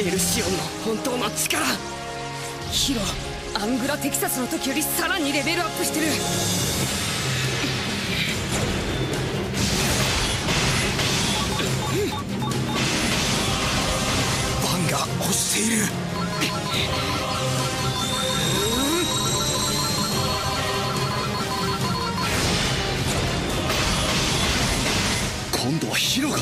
エルシオンの本当の力。ヒロアングラテキサスの時よりさらにレベルアップしてる。バンが押している。今度はヒロが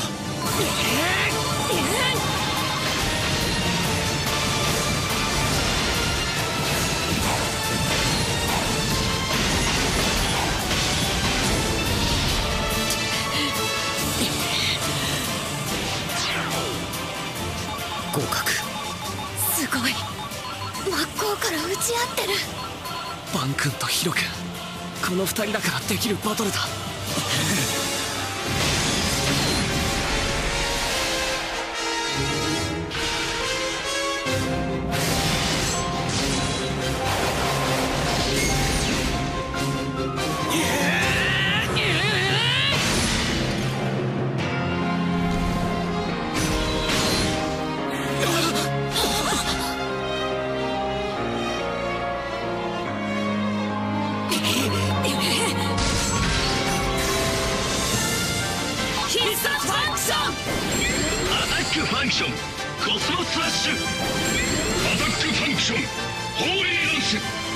合格。すごい。真っ向から打ち合ってる。バン君とヒロ君。この二人だからできるバトルだ 必殺ファンクション attack function cosmo slash attack function holy lance